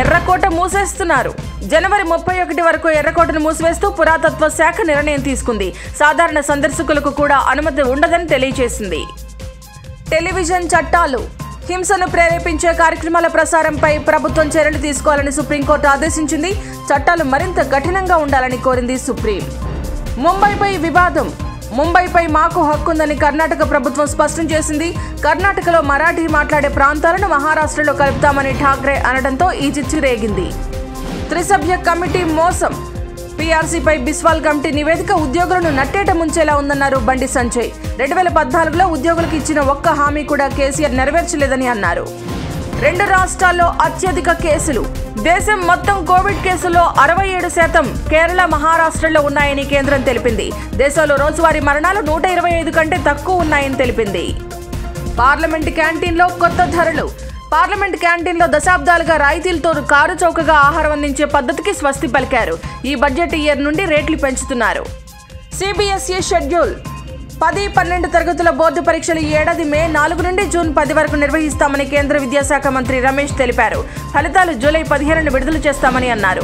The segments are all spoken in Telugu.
ఎర్రకోట మూసేస్తున్నారు. జనవరి ముప్పై ఒకటి వరకు ఎర్రకోటను మూసివేస్తూ పురాతత్వ శాఖ నిర్ణయం తీసుకుంది. సాధారణ సందర్శకులకు కూడా అనుమతి ఉండదని తెలియజేసింది టెలివిజన్ చట్టాలు. హింసను ప్రేరేపించే కార్యక్రమాల ప్రసారంపై ప్రభుత్వం చర్యలు తీసుకోవాలని సుప్రీంకోర్టు ఆదేశించింది. చట్టాలు మరింత కఠినంగా ఉండాలని కోరింది సుప్రీం. ముంబైపై వివాదం. ముంబైపై మాకు హక్కుందని కర్ణాటక ప్రభుత్వం స్పష్టం చేసింది. కర్ణాటకలో మరాఠీ మాట్లాడే ప్రాంతాలను మహారాష్ట్రలో కలుపుతామని ఠాక్రే అనడంతో ఈ చిచ్చు రేగింది. త్రిసభ్య కమిటీ మోసం. పీఆర్సీపై బిస్వాల్ కమిటీ నివేదిక ఉద్యోగులను నట్టేట ముంచేలా ఉందన్నారు బండి సంజయ్. రెండు వేల పద్నాలుగులో ఉద్యోగులకు ఇచ్చిన ఒక్క హామీ కూడా కేసీఆర్ నెరవేర్చలేదని అన్నారు. రెండు రాష్ట్రాల్లో అత్యధిక కేసులు. దేశం మొత్తం కోవిడ్ కేసుల్లో అరవై ఏడు శాతం కేరళ మహారాష్ట్రలో ఉన్నాయని కేంద్రం తెలిపింది. దేశంలో రోజువారీ మరణాలు నూట ఇరవై ఐదు కంటే తక్కువ ఉన్నాయని తెలిపింది. పార్లమెంట్ క్యాంటీన్లో కొత్త ధరలు. పార్లమెంట్ క్యాంటీన్లో దశాబ్దాలుగా రాయితీలతో కారు చౌకగా ఆహారం అందించే పద్ధతికి స్వస్తి పలికారు. ఈ బడ్జెట్ ఇయర్ నుండి రేట్లు పెంచుతున్నారు. CBSE schedule. పది పన్నెండు తరగతుల బోర్డు పరీక్షలు ఏడాది మే నాలుగు నుండి జూన్ పది వరకు నిర్వహిస్తామని కేంద్ర విద్యాశాఖ మంత్రి రమేష్ తెలిపారు. ఫలితాలు జూలై పదిహేనున విడుదల చేస్తామని అన్నారు.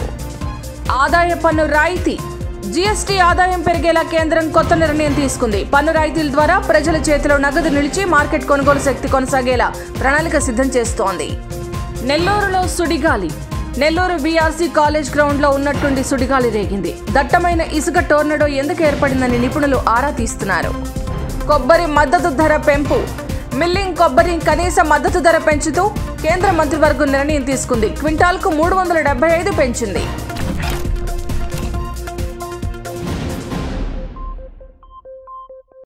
ఆదాయ పన్ను రాయితీ. జీఎస్టీ ఆదాయం పెరిగేలా కేంద్రం కొత్త నిర్ణయం తీసుకుంది. పన్ను రాయితీల ద్వారా ప్రజల చేతిలో నగదు నిలిచి మార్కెట్ కొనుగోలు శక్తి కొనసాగేలా ప్రణాళిక సిద్ధం చేస్తోంది. నెల్లూరులో సుడిగాలి. నెల్లూరు బీఆర్సీ కాలేజ్ గ్రౌండ్లో ఉన్నట్టుండి సుడిగాలి రేగింది. దట్టమైన ఇసుక టోర్నడో ఎందుకు ఏర్పడిందని నిపుణులు ఆరా తీస్తున్నారు. కొబ్బరి మద్దతు ధర పెంపు. మిల్లింగ్ కొబ్బరి కనీస మద్దతు ధర పెంచుతూ కేంద్ర మంత్రివర్గం నిర్ణయం తీసుకుంది. క్వింటాల్కు మూడు వందల డెబ్బై ఐదు పెంచింది.